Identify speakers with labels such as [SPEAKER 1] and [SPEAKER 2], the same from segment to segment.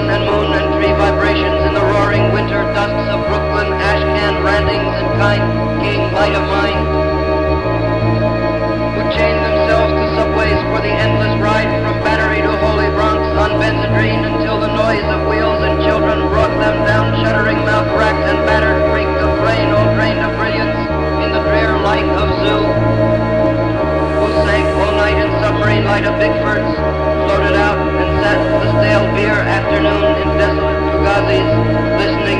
[SPEAKER 1] sun and moon and tree vibrations in the roaring winter dusts of Brooklyn, ash can rantings and kind king light of mine, Who chain themselves to subways for the endless ride from Battery to Holy Bronx on Benzedrine until the noise of wheels and children brought them down shuddering mouth racked and battered freaked of rain all drained of brilliance in the drear light of zoo. Who sank all night in submarine light of Bickford's the stale beer afternoon in desolate Fugazzi's, listening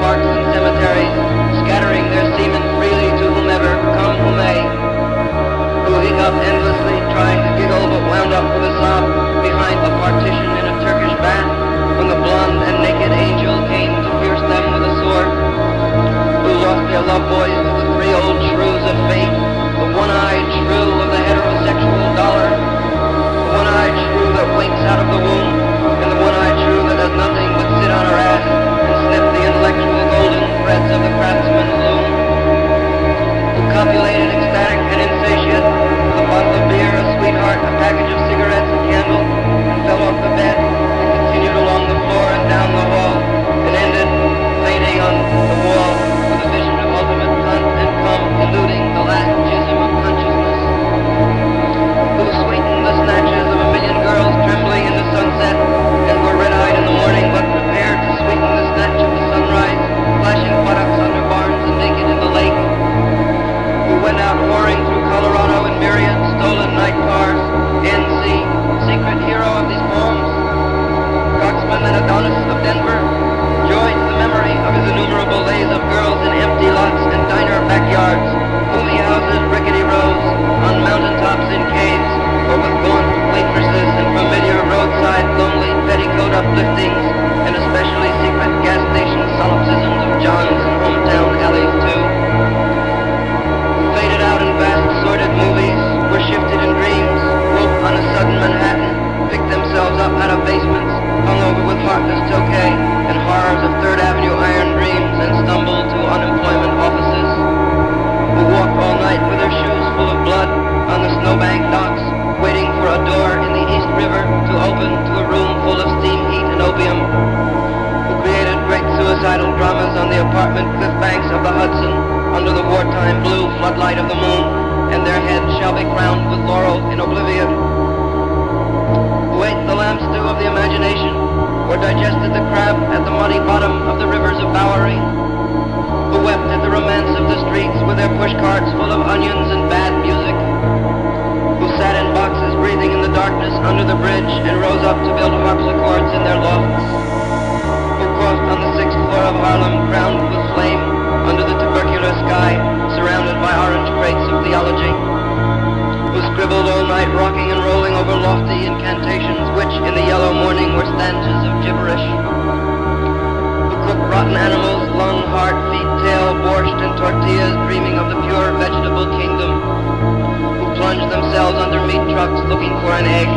[SPEAKER 1] Martin. Escarpment cliff banks of the Hudson under the wartime blue floodlight of the moon, and their heads shall be crowned with laurel in oblivion. Who ate the lamb stew of the imagination, or digested the crab at the muddy bottom of the rivers of Bowery, who wept at the romance of the streets with their pushcarts full of onions and bad music, who sat in boxes breathing in the darkness under the bridge and rose up to build harpsichords in their lofts, who crossed on the floor of Harlem crowned with flame under the tubercular sky surrounded by orange crates of theology, who scribbled all night rocking and rolling over lofty incantations which in the yellow morning were stanzas of gibberish, who cooked rotten animals, lung, heart, feet, tail, borscht, and tortillas dreaming of the pure vegetable kingdom, who plunged themselves under meat trucks looking for an egg,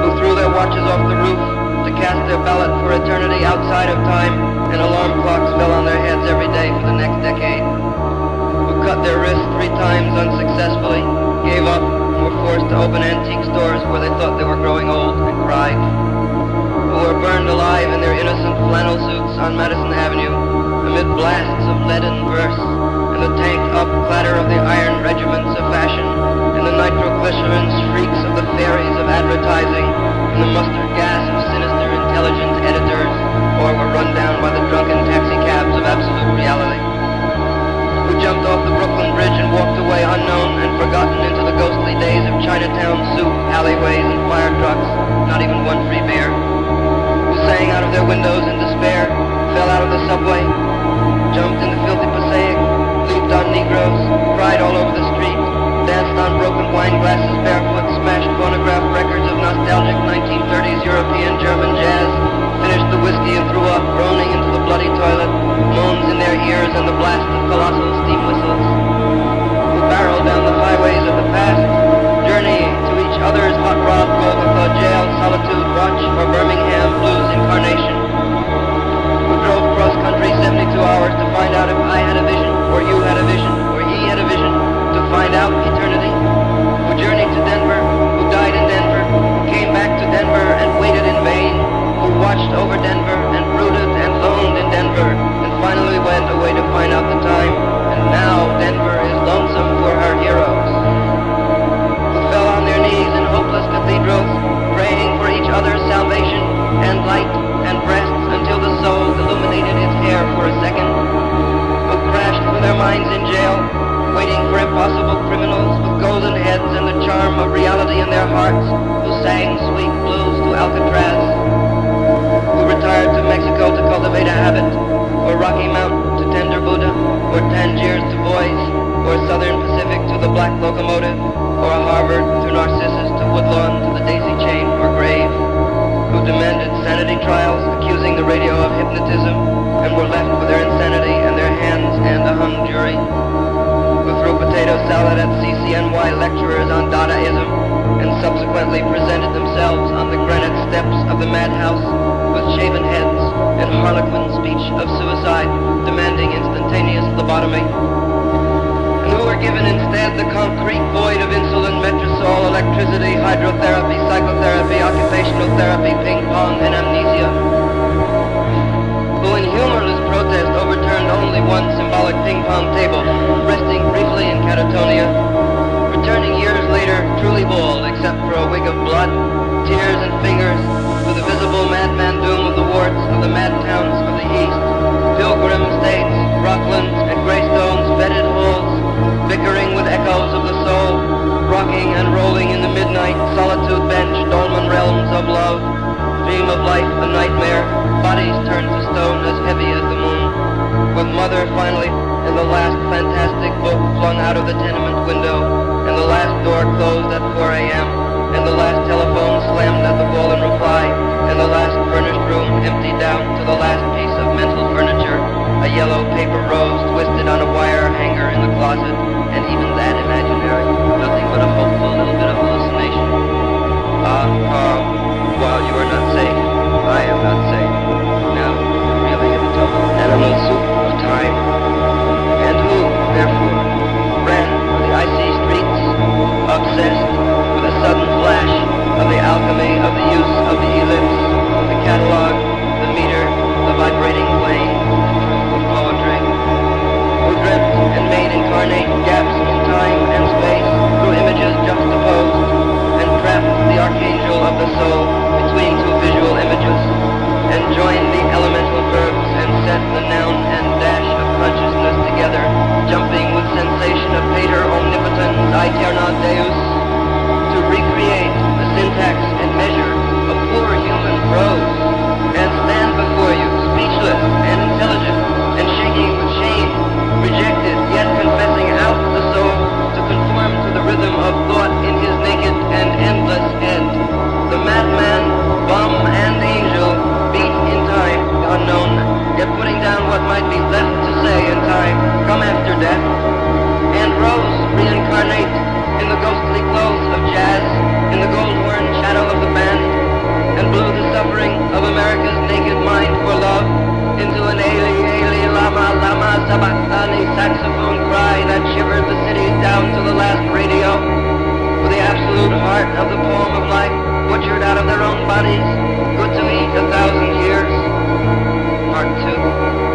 [SPEAKER 1] who threw their watches off the roof cast their ballot for eternity outside of time, and alarm clocks fell on their heads every day for the next decade, who cut their wrists three times unsuccessfully, gave up, and were forced to open antique stores where they thought they were growing old and cried, who were burned alive in their innocent broken or Harvard to Narcissus to Woodlawn to the daisy chain or grave, who demanded sanity trials accusing the radio of hypnotism, and were left with their insanity and their hands and a hung jury, who threw potato salad at CCNY lecturers on Dadaism, and subsequently presented themselves on the granite steps of the madhouse with shaven heads and harlequin speech of suicide, demanding instantaneous lobotomy, were given instead the concrete void of insulin, Metrazol, electricity, hydrotherapy, psychotherapy, occupational therapy, ping pong, and amnesia, who in humorless protest overturned only one symbolic ping pong table, of love, dream of life a nightmare, bodies turned to stone as heavy as the moon, with mother finally in the last fantastic book flung out of the tenement window, and the last door closed at 4 a.m., last radio, the absolute heart of the poem of life, butchered out of their own bodies, good to eat a thousand years. Part two.